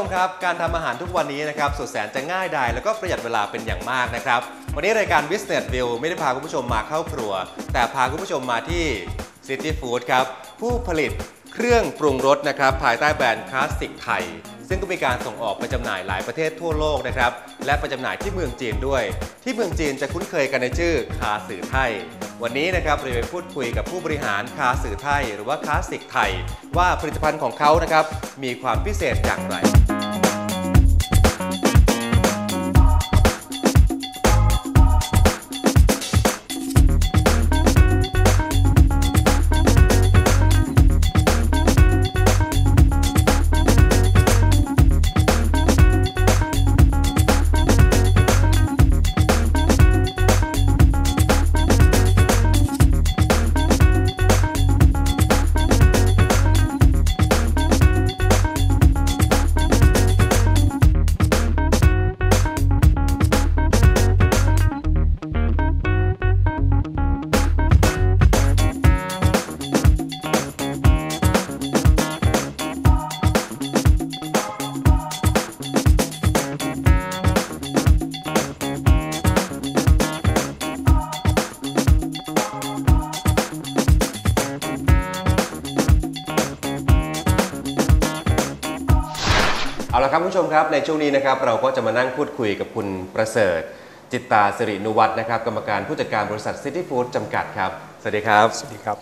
ผู้ชมครับ การทำอาหารทุกวันนี้นะครับสุดแสนจะง่ายดายแล้วก็ประหยัดเวลาเป็นอย่างมากนะครับ วันนี้รายการ Business View ไม่ได้พาคุณผู้ชมมาเข้าครัว แต่พาคุณผู้ชมมาที่ City Food ครับ ผู้ผลิตเครื่องปรุงรสนะครับภายใต้แบรนด์คลาสสิกไทยซึ่งก็มีการส่งออกไปจำหน่ายหลายประเทศทั่วโลกนะครับและไปจำหน่ายที่เมืองจีนด้วย ที่เมืองจีนจะคุ้นเคยกันในชื่อคาสื่อไทย วันนี้นะครับเราจะไปพูดคุยกับผู้บริหารคาสื่อไทย หรือว่าคลาสสิกไทย ว่าผลิตภัณฑ์ของเขานะครับมีความพิเศษอย่างไร ละครับคุณผู้ชมครับในช่วงนี้นะครับเราก็จะมานั่งพูดคุยกับคุณประเสริฐ จิตตาสิรินุวัฒน์นะครับกรรมการผู้จัดการบริษัท City Food จำกัดครับสวัสดีครับ สวัสดีครับ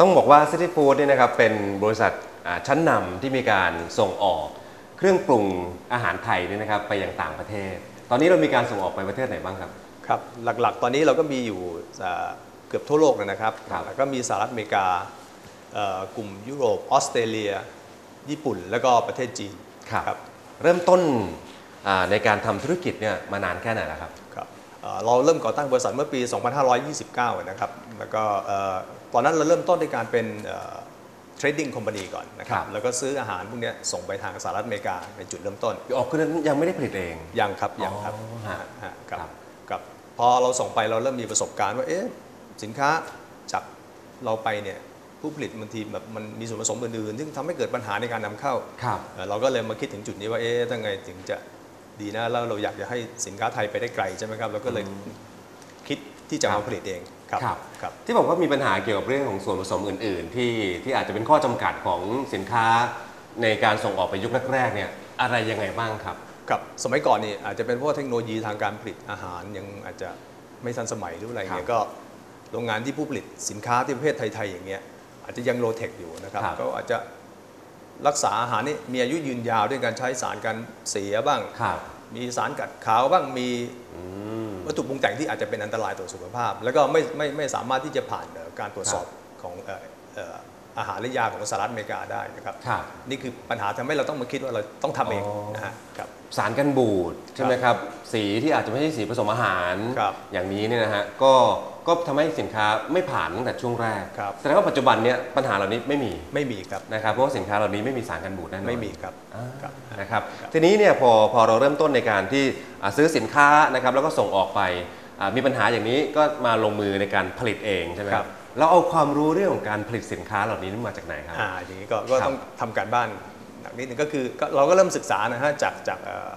ต้องบอกว่า City Food เนี่ยนะครับเป็นบริษัทอ่าชั้นนำที่มีการส่งออก เครื่องปรุงอาหารไทยเนี่ยนะครับไปยังต่างประเทศ ตอนนี้เรามีการส่งออกไปประเทศไหนบ้างครับ ครับ หลักๆ ตอนนี้เราก็มีอยู่อ่าเกือบทั่วโลกเลยนะครับ ครับ แล้วก็มีสหรัฐอเมริกาเอ่อกลุ่มยุโรป ออสเตรเลีย ญี่ปุ่น แล้วก็ประเทศจีน ครับ เริ่มต้นอ่าในการทำธุรกิจเนี่ยมานานแค่ไหนแล้วครับครับเอ่อเราเริ่มก่อตั้งบริษัทเมื่อปี 2529 นะครับ แล้วก็เอ่อตอนนั้นเราเริ่มต้นด้วยการเป็น trading company ก่อนนะครับครับแล้วก็ซื้ออาหารพวกเนี้ยส่งไปทางสหรัฐอเมริกาเป็นจุดเริ่มต้นอ๋อคือยังไม่ได้ผลิตเอง ยังครับ ยังครับอ๋อฮะฮะครับครับครับ พอเราส่งไปเราเริ่มมีประสบการณ์ว่า เอ๊ะ สินค้าจากเราไปเนี่ย ผู้ผลิตบางทีแบบมันมีส่วนผสมอื่นๆซึ่งทำให้เกิดปัญหาในการนำเข้าครับเอ่อเราก็เลยมาคิดถึงจุดนี้ว่าเอ๊ะถ้าไงถึงจะดีนะแล้วเราอยากจะให้สินค้าไทยไปได้ไกลใช่ไหมครับเราก็เลยคิดที่จะครัมาบผลิตเองครับครับครับ ที่บอกว่ามีปัญหาเกี่ยวกับเรื่องของส่วนผสมอื่น ๆ ที่ที่อาจจะเป็นข้อจำกัดของสินค้าในการส่งออกไปยุคแรกๆเนี่ยอะไรยังไงบ้างครับครับสมัยก่อนนี่อาจจะเป็นเพราะว่าเทคโนโลยีทางการผลิตอาหารยังอาจจะไม่ทันสมัยหรืออะไรครัเงี้บยก็โรงงานที่ผู้ผลิตสินค้าที่ประเภทไทยๆอย่างเงี้ย อาจจะยังโลเทคอยู่นะครับครับ ก็อาจจะรักษาอาหารนี่มีอายุยืนยาวด้วยการใช้สารกันเสียบ้าง ครับมีสารกัดขาวบ้างมีอืม วัตถุปรุงแต่งที่อาจจะเป็นอันตรายต่อสุขภาพ แล้วก็ไม่ไม่ไม่สามารถที่จะผ่านเอ่อการตรวจสอบของเอ่อเอ่ออาหารและยาของสหรัฐอเมริกาได้นะครับครับนี่คือปัญหาทำให้เราต้องมาคิดว่าเราต้องทำเองอ๋อ นะฮะครับ สารกันบูดใช่ไหมครับ สีที่อาจจะไม่ใช่สีผสมอาหาร ครับอย่างนี้เนี่ยนะฮะก็ ก็ทำให้สินค้าไม่ผ่านตั้งแต่ช่วงแรกครับ แสดงว่าปัจจุบันเนี่ยปัญหาเหล่านี้ไม่มีไม่มีครับ นะครับเพราะว่าสินค้าเหล่านี้ไม่มีสารกันบูดแน่นอน ไม่มีครับ อ่าครับนะครับครับทีนี้เนี่ยพอพอเราเริ่มต้นในการที่อ่าซื้อสินค้านะครับแล้วก็ส่งออกไปอ่ามีปัญหาอย่างนี้ก็มาลงมือในการผลิตเองใช่ไหมครับเราเอาความรู้เรื่องของการผลิตสินค้าเหล่านี้มาจากไหนครับ อ่าอย่างนี้ก็ก็ครับต้องทำการบ้านหนักนิดนึงก็คือก็เราก็เริ่มศึกษานะฮะจากจากเอ่อ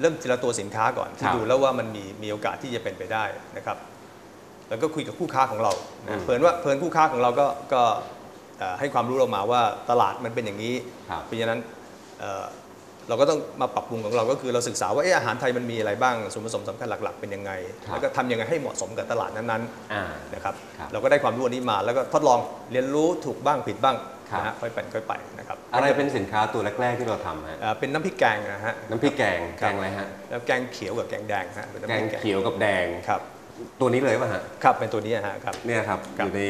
เริ่มทีละตัวสินค้าก่อนคที่รับดูแล้วว่ามันมีมีโอกาสที่จะเป็นไปได้นะครับ แล้วก็คุยกับคู่ค้าของเราอืนะมเพิ่นว่าเพิ่นคู่ค้าของเราก็ก็เอ่อให้ความรู้เรามาว่าตลาดมันเป็นอย่างนี้ครับเพราะฉะนั้นเอ่อเราก็ต้องมาปรับปรุงของเราก็คือเราศึกษาว่าเอออาหารไทยมันมีอะไรบ้างส่วนผสมสำคัญหลัก ๆ เป็นยังไงครับแล้วก็ทำยังไงให้เหมาะสมกับตลาดนั้นๆอ่านะครับครับเราก็ได้ความรู้อันนี้มาแล้วก็ทดลองเรียนรู้ถูกบ้างผิดบ้างครับนะฮะค่อยเป็นค่อยไปนะครับอะไรเป็นสินค้าตัวแรก ๆที่เราทำฮะเอ่อเป็นน้ำพริกแกงนะฮะน้ำพริกแกงครัแกบงอะไรฮะแล้วแกงเขียวกับแกงแดงฮะเป็นน้ำแกพริงกเขียวกับแดงครับ ตัวนี้เลยป่ะฮะครับเป็นตัวนี้ฮะครับเนี่ยครับครัอบยู่ใน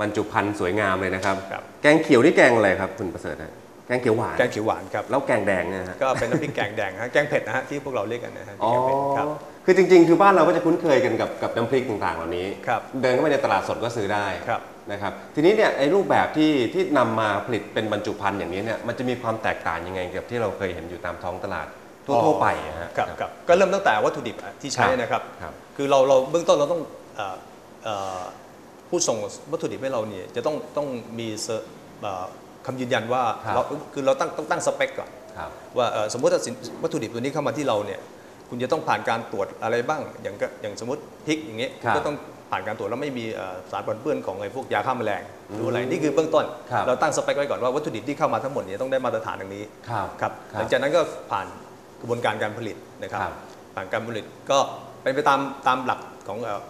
บรรจุภัณฑ์สวยงามเลยนะครับครับ แกงเขียวนี่แกงอะไรครับคุณประเสริฐฮะแกงเขียวหวานแกงเขียวหวานครับแล้วแกงแดงเนี่ยฮะก็เป็นน้ำพริกแกงแดงฮะแกงเผ็ดนะฮะที่พวกเราเรียกกันนะฮะอ๋อแกงเผ็ดครับคือจริง ๆ คือบ้านเราก็จะคุ้นเคยกันกับกับน้ำพริกต่างๆเหล่านี้ครับเดินเข้าไปในตลาดสดก็ซื้อได้ครับนะครับทีนี้เนี่ยไอ้รูปแบบที่ที่นำมาผลิตเป็นบรรจุภัณฑ์อย่างนี้เนี่ยมันจะมีความแตกต่างยังไงกับที่เราเคยเห็นอยู่ตามท้องตลาด ทั่วๆไปอะฮะ ครับครับก็เริ่มตั้งแต่วัตถุดิบอะที่ใช้ครับนะครับ ครับคือเราเราเบื้องต้นเราต้องเอ่อเอ่อผู้ส่งวัตถุดิบให้เราเนี่ยจะต้องต้องมีเซอร์เอ่อคำยืนยันว่าครับ เราคือเราตั้งต้องตั้งสเปคก่อนครับ ว่าเอ่อสมมติว่าสินวัตถุดิบตัวนี้เข้ามาที่เราเนี่ยคุณจะต้องผ่านการตรวจอะไรบ้าง อย่างก็อย่างสมมติพริกอย่างเงี้ยครับก็ต้องผ่านการตรวจแล้วไม่มีเอ่อสารปนเปื้อนของไอ้พวกยาฆ่าแมลงหรืออะไรนี่คือเบื้องต้น ครับ เราตั้งสเปคไว้ก่อนว่าวัตถุดิบที่เข้ามาทั้งหมดเนี่ยต้องได้มาตรฐานอย่างนี้ ครับ ครับครับหลังจากนั้นก็ผ่าน กระบวนการการผลิตนะครับครับผ่านการผลิตก็เป็นไปตามตามหลักของเอ่อ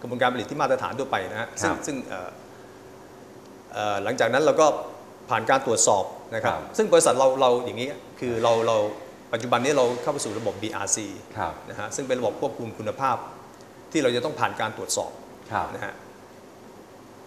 กระบวนการผลิตที่มาตรฐานทั่วไปนะฮะซึ่งครับซึ่งเอ่อเอ่อหลังจากนั้นเราก็ผ่านการตรวจสอบนะครับครับ ซึ่งบริษัทเราเราอย่างนี้คือเราเราปัจจุบันนี้เราเข้าไปสู่ระบบ BRC ครับนะฮะซึ่งเป็นระบบควบคุมคุณภาพ ที่เราจะต้องผ่านการตรวจสอบครับนะฮะ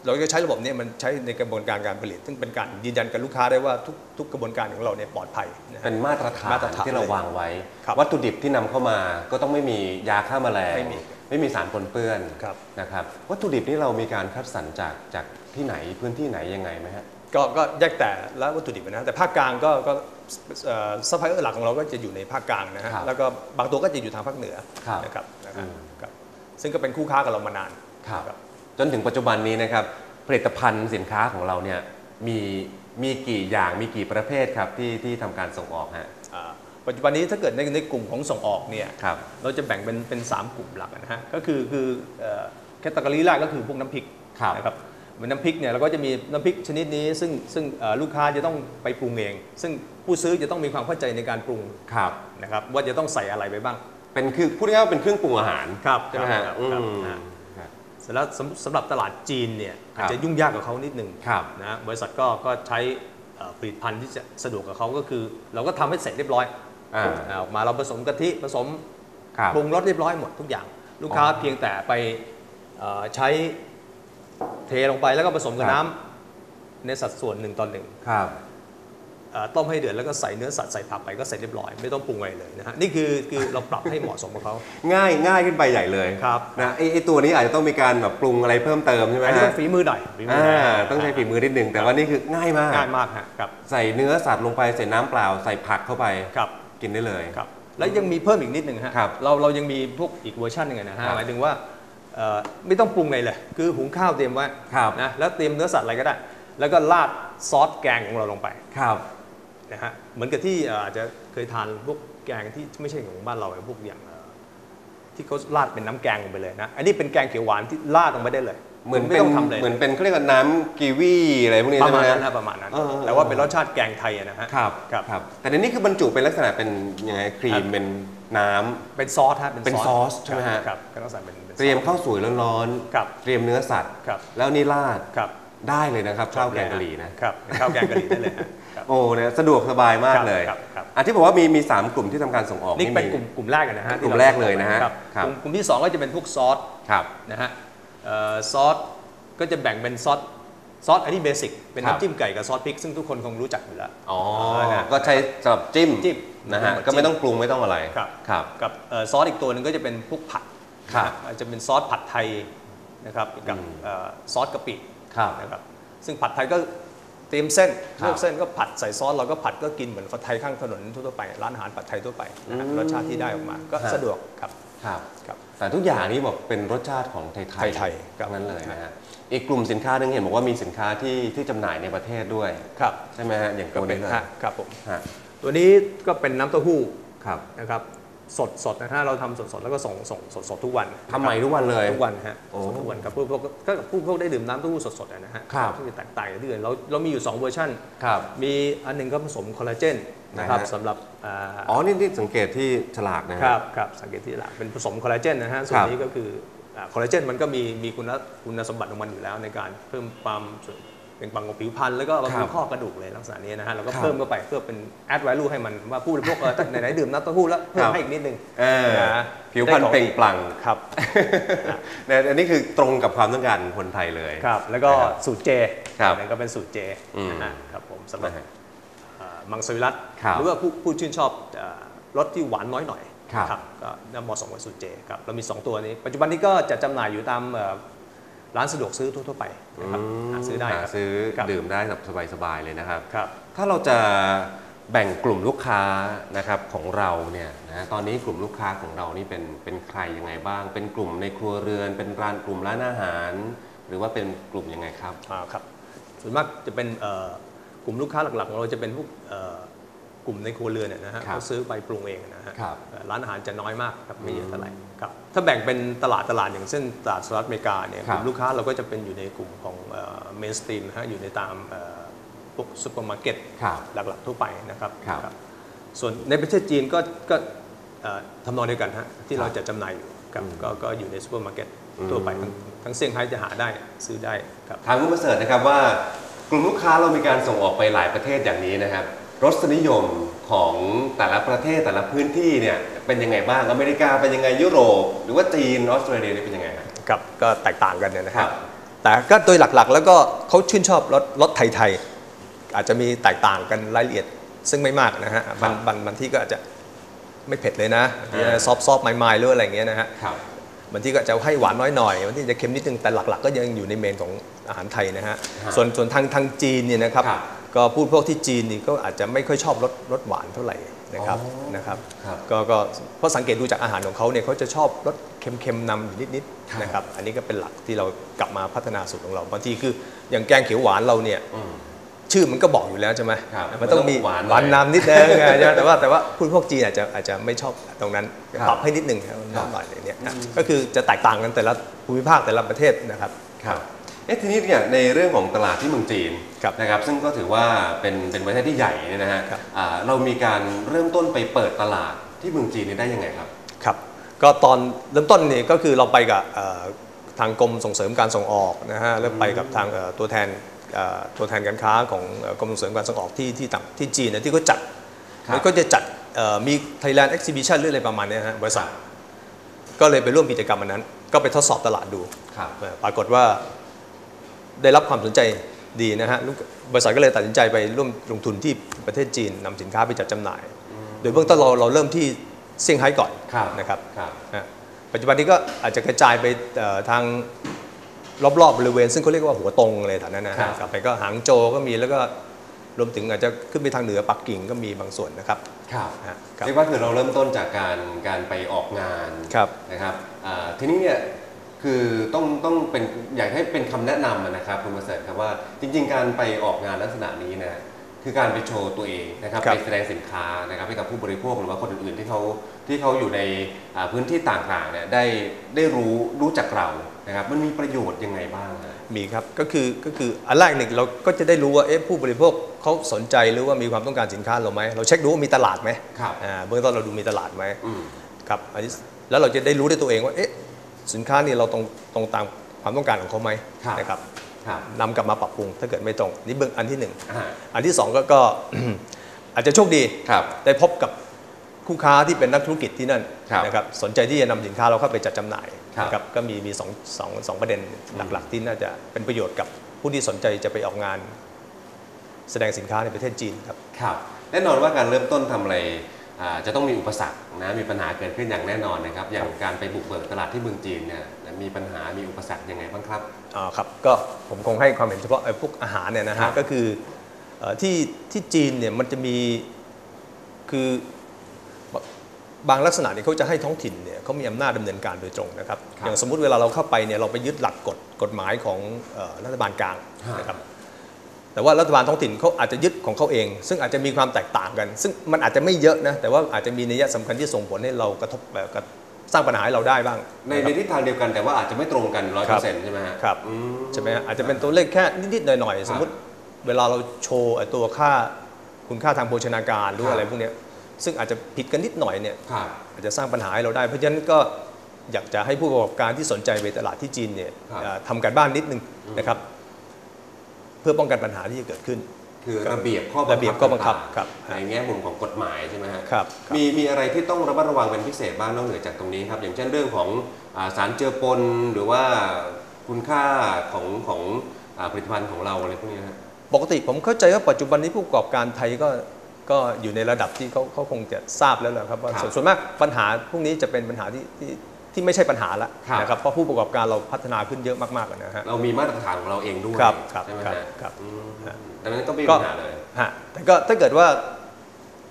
เราจะใช้ระบบเนี้มันใช้ในกระบวนการการผลิต ซึ่งเป็นการยืนยันกับลูกค้าได้ว่าทุกทุกกระบวนการของเราเนี่ยปลอดภัยนะฮะ เป็นมาตรฐานมาตรฐานที่เราเลยวางไว้ ครับวัตถุดิบที่นำเข้ามาก็ต้องไม่มียาฆ่าแมลงไม่มีไม่มีสารปนเปื้อนครับ นะครับ วัตถุดิบนี่เรามีการคัดสรรจากจากที่ไหนพื้นที่ไหนยังไงไหมฮะ ก็ก็แยกแต่ละวัตถุดิบนะแต่ภาคกลางก็ก็ซัพพลายเออร์หลักของเราก็จะอยู่ในภาคกลางนะฮะครับแล้วก็บางตัวก็จะอยู่ทางภาคเหนือครับนะครับนะฮะอืมครับซึ่งก็เป็นคู่ค้ากับเรามานาน ครับครับ จนถึงปัจจุบันนี้นะครับผลิตภัณฑ์สินค้าของเราเนี่ยมีมีกี่อย่างมีกี่ประเภทครับที่ที่ทำการส่งออกฮะอ่าปัจจุบันนี้ถ้าเกิดในในกลุ่มของส่งออกเนี่ยครับเราจะแบ่งเป็นเป็นสามกลุ่มหลักนะฮะก็คือคือแคตตากรีแรกก็คือพวกน้ำพริกครับนะครับเหมือนน้ำพริกเนี่ยเราก็จะมีน้ำพริกชนิดนี้ ซึ่งซึ่งเอ่อลูกค้าจะต้องไปปรุงเอง ซึ่งผู้ซื้อจะต้องมีความเข้าใจในการปรุงครับนะครับว่าจะต้องใส่อะไรไปบ้าง เป็นคือพูดง่ายๆว่าเป็นเครื่องปรุงอาหารครับใช่ไหมฮะ สร็จแล้วสำสำหรับตลาดจีนเนี่ยครับอาจจะยุ่งยากกับเขานิดหนึ่งครับ นะบริษัทก็ก็ใช้เอ่อผลิตภัณฑ์ที่จะสะดวกกับเขาก็คือ เราก็ทำให้เสร็จเรียบร้อยอ่า อ่าออกมาเราผสมกะทิผสมครับ ปรุงรสเรียบร้อยหมดทุกอย่าง ลูกค้าอ๋อเพียงแต่ไปเอ่อใช้เทลงไปแล้วก็ผสมกับครับ น้ำในสัดส่วนหนึ่งต่อหนึ่ง ครับเอ่อ ต้มให้เดือดแล้วก็ใส่เนื้อสัตว์ใส่ผักไปก็เสร็จเรียบร้อยไม่ต้องปรุงอะไรเลยนะฮะนี่คือคือเราปรับให้เหมาะสมกับเขา ง่ายง่ายขึ้นไปใหญ่เลยครับนะไอไอตัวนี้อาจจะต้องมีการแบบปรุงอะไรเพิ่มเติมใช่ไหมอันนี้ฮะต้องฝีมือหน่อยฝีมือ่าหน่ยต้องใช้ฝีมือนิดนึงแต่ว่านี่คือง่ายมาก ง่ายมากฮะครับใส่เนื้อสัตว์ลงไปใส่น้ำเปล่า ใส่ผักเข้าไปครับ กินได้เลย ครับแล้วยังมีเพิ่มอีกนิดหนึ่งฮะครับเราเรายังมีพวกอีกเวอร์ชันหนึงนะฮะครับหมายถึงว่าเอ่อไม่ต้องปรุงอะไรเลยคือหุงข้าวเตรียมไว้ครับ นะแล้วเตรียมเนื้อสัตว์อะไรก็ได้ แล้วก็ราดซอสแกงของเราลงไป ครับ นะฮะเหมือนกับที่เอ่ออาจจะเคยทานพวกแกงที่ไม่ใช่ของบ้านเราพวกอย่างเอ่อที่เขาราดเป็นน้ำแกงลงไปเลยนะอันนี้เป็นแกงเขียวหวานที่ราดลงไปได้เลย เหมือนไม่เป็นต้องทำเลยเหมือนเป็นเขาเรียกว่าน้ำกีวีอะไรพวกนี้ปใช่ระไหมมาณฮะนั้นนะประมาณนั้นเออเออแต่ว่าเป็นรสชาติแกงไทยอะนะฮะครับครับครับ แต่ในนี้คือบรรจุเป็นลักษณะเป็นยังไงครีมเป็นน้ำเป็นซอสฮะเป็นซอสใช่ไหมฮะครับก็ต้องใส่เป็นป็นซอสเตรียมข้าวสวยร้อนครับๆเตรียมเนื้อสัตว์ครับแล้วนี่ราดครับได้เลยนะครับข้าวแกงกะหรี่นะครับข้าวแกงกะหรี่ได้เลยฮะครับ โอ้เนี่ยสะดวกสบายมากครับเลยครับครับ อันที่บอกว่ามีมีสามกลุ่มที่ทำการส่งออกนี่เป็นมีกลุ่มกลุ่มแรกอะนะฮะกลุ่มที่าแรกเลยนะฮะครับครับกลุ่มกลุ่มที่สองก็จะเป็นพวกซอสครับนะฮะเอ่อซอสก็จะแบ่งเป็นซอสซอสอันนี้เบสิกเป็นครับน้ำจิ้มไก่กับซอสพริก ซึ่งทุกคนคงรู้จักอยู่แล้วอ๋อนะฮะก็ใช้สำหรับจิ้มจิ้มนะฮะจิ้มก็ไม่ต้องปรุงไม่ต้องอะไรครับครับกับเอ่อซอสอีกตัวหนึ่งก็จะเป็นพวกผัดครับนะฮะอาจจะเป็นซอสผัดไทยนะครับกับอืมเอ่อซอสกะปิครับนะครับซึ่งผัดไทยก็ เตรียมเส้นครับเลือกเส้นก็ผัดใส่ซอสเราก็ผัดก็กินเหมือนผัดไทยข้างถนนทั่วๆไปร้านอาหารผัดไทยทั่วไปนะฮะอืมรสชาติที่ได้ออกมาก็ฮะสะดวกครับครับครับแต่ทุกอย่างนี้บอกเป็นรสชาติของไทยๆไทยๆครับทั้งนั้นเลยนะฮะอีกกลุ่มสินค้าหนึงเห็นบอกว่ามีสินค้าที่ที่จำหน่ายในประเทศด้วยครับใช่ไหมฮะอย่างก็ตัวเป็นี้นเลยฮะครับผมฮะตัวนี้ก็เป็นน้ำเต้าหู้ครับนะครับ สดสดนะฮะเราทำสดสดแล้วก็ส่งส่งสดสดทุกวันทำใหม่ทุกวันเลยทุกวันฮะโอ้สดทุกวันครับผู้พวกก็ผู้พวกได้ดื่มน้ำเต้าหู้สดสดๆนะฮะครับที่แตกต่างจากที่อื่นเราเรามีอยู่ 2 เวอร์ชันครับมีอันหนึ่งก็ผสมคอลลาเจนนะครับนะฮะสำหรับอ่าอ๋อนี่ที่สังเกตที่ฉลากนะฮะครับครับสังเกตที่หลักเป็นผสมคอลลาเจนนะฮะส่วนนี้ครับก็คืออ่าคอลลาเจนมันก็มีมีคุณคุณสมบัติของมันอยู่แล้วในการเพิ่มความ เปล่งปลั่งของผิวพรรณแล้วก็บำรุงข้อกระดูกเลยลักษณะนี้นะฮะเราก็ครับเพิ่มเข้าไปเพื่อเป็น add value ให้มันว่าผู้บริโภคเออไหนๆดื่มน้ำเต้าหู้แล้วเพิ่มครัมบให้อีกนิดนึงเออนะผิวพรรณได้ของเปล่งปลั่งครับเนี่ยอันนี้คือตรงกับความต้องการของคนไทยเลยครับ แล้วก็นะครับสูตรเจครับอันนั้นก็เป็นสูตรเจอืมนะฮะครับผมสำหรับนะฮะเอ่อมังสวิรัตครับหรือว่าผู้ผู้ชื่นชอบเอ่อรสที่หวานน้อยหน่อยครับก็น่าเหมาะสมกับสูตรเจครับเรามี 2 ตัวนี้ ปัจจุบันนี้ก็จะจำหน่ายอยู่ตามเอ่อ ร้านสะดวกซื้อทั่วๆไปนะครับหาซื้อได้หาครับซื้อครับดื่มได้แบบสบายๆเลยนะครับครับ ถ้าเราจะแบ่งกลุ่มลูกค้านะครับของเราเนี่ยนะตอนนี้กลุ่มลูกค้าของเรานี่เป็นเป็นใครยังไงบ้าง เป็นกลุ่มในครัวเรือน เป็นร้านกลุ่มร้านอาหาร หรือว่าเป็นกลุ่มยังไงครับอ่าครับส่วนมากจะเป็นเอ่อกลุ่มลูกค้าหลักๆของเราจะเป็นพวกเอ่อ กลุ่มในครัวเรือนเนี่ยนะฮะครับเขาซื้อไปปรุงเองนะฮะครับเอ่อร้านอาหารจะน้อยมากครับไม่เยอะเท่าไหร่ครับถ้าแบ่งเป็นตลาดตลาดอย่างเช่นตลาดสหรัฐอเมริกาเนี่ยครักบลุ่มลูกค้าเราก็จะเป็นอยู่ในกลุ่มของ mainstream นะฮะอยู่ในตามเอ่อพวกซูเปอร์มาร์เก็ตครับหลักๆทั่วไปนะครับครับครับส่วนในประเทศจีนก็ก็เอ่อทำนองเดียวกันฮะที่ครับเราจะจำหน่ายอยู่ครับอืมก็ก็อยู่ในซูเปอร์มาร์เก็ตอืมทั่วไปทั้งทั้งเซี่ยงไฮ้จะหาได้ซื้อได้ครับถามคุณประเสริฐนะครับว่ากลุ่มลูกค้าเรามีการส่งออกไปหลายประเทศอย่างนี้นะครับ รสนิยมของแต่ละประเทศแต่ละพื้นที่เนี่ยเป็นยังไงบ้างอเมริกาเป็นยังไงยุโรป หรือว่าจีนออสเตรเลียนี่เป็นยังไงครับครับก็แตกต่างกันเนี่ยนะครัครับแต่ก็โดยหลักๆ แล้วก็เขาชื่นชอบรสรสไทยๆอาจจะมีแตกต่างกันรายละเอียด ซึ่งไม่มากนะฮะบางบางบางที่ก็อาจจะไม่เผ็ดเลยนะอ่าซอฟซอฟๆไมล์ๆหรืออะไรอย่างเงี้ยนะฮะครับบางที่ก็จะให้หวานน้อยหน่อยบางที่จะเค็มนิดนึงแต่หลักๆ ก็ยังอยู่ในเมนของอาหารไทยนะฮะฮะส่วนส่วนทางทางจีนเนี่ยนะครับครับ ก็พูดพวกที่จีนนี่ก็อาจจะไม่ค่อยชอบรสรสหวานเท่าไหร่นะครับอ๋อนะครับครับก็ก็เพราะสังเกตดูจากอาหารของเขาเนี่ยเขาจะชอบรสเค็มๆนำอยู่นิดครับ ๆนะครับอันนี้ก็เป็นหลักที่เรากลับมาพัฒนาสูตรของเราบางทีคืออย่างแกงเขียวหวานเราเนี่ย อืม ชื่อมันก็บอกอยู่แล้วใช่ไหมครับมันต้องมีมันต้องหวานหน่อยหวานนำนิดนึงใช่ไหมแต่ว่าแต่ว่าคุณพวกจีนอาจจะอาจจะไม่ชอบตรงนั้นครับปรับให้นิดนึงครับน้อยหน่อยอะไรเนี้ยนะก็คือจะแตกต่างกันแต่ละภูมิภาคแต่ละประเทศนะครับ ครับ เอ๊ะทีนี้เนี่ยในเรื่องของตลาดที่เมืองจีนครับนะครับซึ่งก็ถือว่าเป็นเป็นประเทศที่ใหญ่เนี่ยนะฮะครับอ่าเรามีการเริ่มต้นไปเปิดตลาดที่เมืองจีนนี่ได้ยังไงครับครับ ก็ตอนเริ่มต้นนี่ก็คือเราไปกับเอ่อทางกรมส่งเสริมการส่งออกนะฮะแล้วไปกับทางเอ่อตัวแทนเอ่อตัวแทนการค้าของเอ่อกรมส่งเสริมการส่งออกที่ที่ต่างที่จีนนะที่เขาจัดครับมันก็จะจัดเอ่อมี Thailand Exhibition หรืออะไรประมาณเนี้ยฮะบริษัทก็เลยไปร่วมกิจกรรมอันนั้น ก็ไปทดสอบตลาดดูครับเอ่อปรากฏว่า ได้รับความสนใจดีนะฮะลูกบริษัทก็เลยตัดสินใจไปร่วมลงทุนที่ประเทศจีนนำสินค้าไปจัดจำหน่าย โดยเบื้องต้นเราเราเริ่มที่เซี่ยงไฮ้ก่อนครับนะครับครับนะปัจจุบันนี้ก็อาจจะกระจายไปเอ่อทางรอบๆบริเวณ ซึ่งเขาเรียกว่าหัวตรงอะไรแถวนั้นนะครัฮะบกลับไปก็หางโจวก็มีแล้วก็รวมถึงอาจจะขึ้นไปทางเหนือปักกิ่งก็มีบางส่วนนะครับครับฮะครับเรียกว่าคือเราเริ่มต้นจากการการไปออกงานครับนะครับอ่าทีนี้เนี่ย คือต้องต้องเป็นอยากให้เป็นคำแนะนำอะนะครับคุณประเสริฐครับว่าจริง ๆ การไปออกงานลักษณะนี้เนี่ยคือการไปโชว์ตัวเองนะครับครับไปแสดงสินค้านะครับให้กับผู้บริโภคหรือว่าคนอื่นๆที่เขาที่เขาอยู่ในอ่าพื้นที่ต่างๆเนี่ยได้ได้รู้รู้จักเรานะครับมันมีประโยชน์ยังไงบ้างฮะมีครับก็คือก็คืออันแรกหนึ่งเราก็จะได้รู้ว่าเอ๊ะผู้บริโภคเขาสนใจหรือว่ามีความต้องการสินค้าเราไหมเราเช็คดูว่ามีตลาดไหมครับอ่าเบื้องต้นเราดูมีตลาดไหมอืมครับอันนี้แล้วเราจะได้รู้ด้วยตัวเองว่าเอ๊ะ สินค้านี่เราตรงตรงตามความต้องการของเขาไหมครับ นะครับครับ นำกลับมาปรับปรุงถ้าเกิดไม่ตรงนี่เบื้องอันที่หนึ่งอ่าอันที่สองก็ก็ อาจจะโชคดี ครับ ได้พบกับคู่ค้าที่เป็นนักธุรกิจที่นั่นครับนะครับสนใจที่จะนำสินค้าเราเข้าไปจัดจำหน่ายครับ นะครับก็มีมีสองสองสองประเด็นหลักๆ ที่น่าจะเป็นประโยชน์กับผู้ที่สนใจจะไปออกงาน แสดงสินค้าในประเทศจีนครับ ครับ แน่นอนว่าการเริ่มต้นทำอะไรอ่า จะต้องมีอุปสรรคนะมีปัญหาเกิดขึ้นอย่างแน่นอนนะครับ อย่างการไปบุกเบิกตลาดที่เมืองจีนเนี่ยมีปัญหามีอุปสรรคยังไงบ้างครับอ่าครับก็ผมคงให้ความเห็นเฉพาะไอ้พวกอาหารเนี่ยนะครัฮะบก็คือเอ่อที่ที่จีนเนี่ยมันจะมีคือบางลักษณะเนี่ยเขาจะให้ท้องถิ่นเนี่ยเขามีอำนาจดำเนินการโดยตรงนะครับครับอย่างสมมุติเวลาเราเข้าไปเนี่ยเราไปยึดหลักกฎกฎหมายของเอ่อรัฐบาลกลางฮะนะครับ แต่ว่ารัฐบาลท้องถิ่นเขาอาจจะยึดของเขาเอง ซึ่งอาจจะมีความแตกต่างกัน ซึ่งมันอาจจะไม่เยอะนะ แต่ว่าอาจจะมีนัยสำคัญที่ส่งผลให้เรากระทบแบบกระสร้างปัญหาให้เราได้บ้าง ในนะคในรับทิศทางเดียวกันแต่ว่าอาจจะไม่ตรงกันร้อยเปอร์เซ็นต์ใช่ไหมฮะครับอืมใช่ไหมฮะอาจจะเป็นตัวเลขแค่นิดๆหน่อยๆ สมมติเวลาเราโชว์ไอ้ตัวค่าคุณค่าทางโภชนาการหรือครับอะไรพวกเนี้ยซึ่งอาจจะผิดกันนิดหน่อยเนี่ยครับอาจจะสร้างปัญหาให้เราได้ เพราะฉะนั้นก็อยากจะให้ผู้ประกอบการที่สนใจไปตลาดที่จีนเนี่ยครับเอ่อทำการบ้านนิดนึงอืมนะครับเพื่อป้องกันปัญหาที่จะเกิดขึ้น คือระเบียบข้อบังคับระเบียบข้อบังคับต่างๆครับในแง่มุมของกฎหมายใช่ไหมฮะครับครับ มีมีอะไรที่ต้องระมัดระวังเป็นพิเศษบ้างนอกเหนือจากตรงนี้ครับ อย่างเช่นเรื่องของอาสารเจือปนหรือว่าคุณค่าของของอาผลิตภัณฑ์ของเราอะไรพวกนี้นะฮะปกติผมเข้าใจว่าปัจจุบันนี้ผู้ประกอบการไทยก็ก็อยู่ในระดับที่เขาเขาคงจะทราบแล้วแหละครับว่าครับส่วนส่วนมากปัญหาพวกนี้จะเป็นปัญหาที่ที่ ที่ไม่ใช่ปัญหาละครับ นะครับเพราะผู้ประกอบการเราพัฒนาขึ้นเยอะมากๆนะฮะ เรามีมาตรฐานของเราเองด้วยครับครับใช่ไหมครับฮะครับอืมฮะ ดังนั้นก็ไม่มีก็ปัญหาเลย ฮะแต่ก็ถ้าเกิดว่า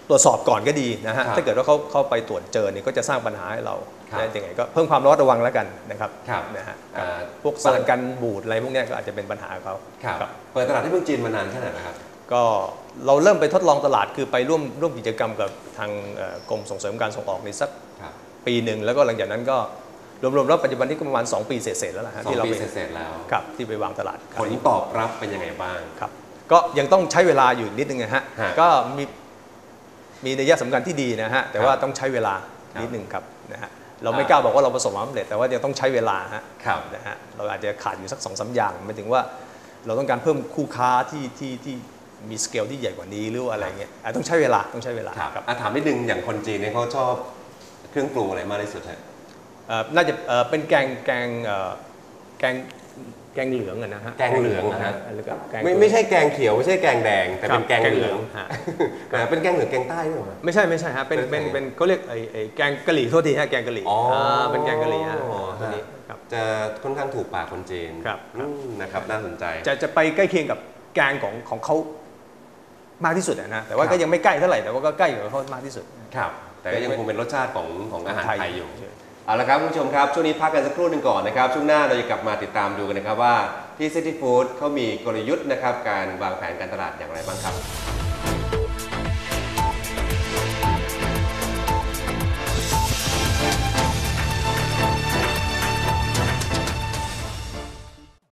ตรวจสอบก่อนก็ดีนะฮะครับถ้าเกิดว่าเขาเข้าไปตรวจเจอเนี่ยก็จะสร้างปัญหาให้เราครับได้ยังไงก็เพิ่มความระมัดระวังแล้วกันนะครับครับนะฮะอ่าพวกสารกันบูดอะไรพวกเนี้ยก็อาจจะเป็นปัญหาเขาครับ เปิดตลาดที่เมืองจีนมานานแค่ไหนแล้วครับ ก็เราเริ่มไปทดลองตลาดคือไปร่วมร่วมกิจกรรมกับทางเอ่อกรมส่งเสริมการส่งออกในสักครับ ปีหนึ่งแล้วก็หลังจากนั้นก็รวมๆแล้วปัจจุบันนี้ก็ประมาณ 2 ปีเสร็จๆแล้วล่ะฮะสองที่เราปีไปเสร็จๆแล้ว ครับที่ไปวางตลาดครัผบลตอบรับเป็นยังไงบ้าง ครับ ก็ยังต้องใช้เวลาอยู่นิดนึงนะฮะฮะก็มีมีนัยสำคัญที่ดีนะฮะแต่ว่าครับต้องใช้เวลาครับนิดนึงครับนะฮะเราไม่อ่ากล้าบอกว่าเราประสบความสำเร็จแต่ว่ายังต้องใช้เวลาฮะครับ นะฮะเราอาจจะขาดอยู่สักสองสามอย่างหมายถึงว่าเราต้องการเพิ่มคู่ค้าที่ที่ที่มีสเกลที่ใหญ่กว่านี้หรือว่าอะไรเงี้ยอะต้องใช้เวลาต้องใช้เวลาครับครับอะถามนิดนึงอย่างคนจีนเนี่ยเขาชอบ เครื่องปรุงอะไรมากที่สุดฮะเอ่อน่าจะเอ่อเป็นแกงแกงเอ่อแกงแกงเหลืองอะนะฮะแกงเหลืองนะฮะหรือกับแกงไม่ไม่ใช่แกงเขียวไม่ใช่แกงแดงแต่เป็นครับแกงเหลืองฮะแต่เป็นแกงเหลืองแกงใต้ด้วยเหรอไม่ใช่ไม่ใช่ฮะเป็นเป็เป็นนไงเป็นเขาเรียกไอ้ไอ้แกงกะหรี่โทษทีฮะแกงกะหรี่อ๋ออ่าเป็นแกงกะหรี่ฮะอ๋อตัวนี้ครับจะค่อนข้างถูกปากคนจีนครับอืมนะครับน่าสนใจ จะจะไปใกล้เคียงกับแกงของของเขามากที่สุดอะนะแต่ว่าครับก็ยังไม่ใกล้เท่าไหร่แต่ว่าก็ใกล้กับเขามากที่สุดครับ แต่ก็ยังคงเป็นรสชาติของของอาหารไทยไทยอยู่เอาละครับคุณผู้ชมครับ ช่วงนี้พักกันสักครู่หนึ่งก่อนนะครับ ช่วงหน้าเราจะกลับมาติดตามดูกันนะครับว่าที่ City Food เขามีกลยุทธ์นะครับการวางแผนการตลาดอย่างไรบ้างครับ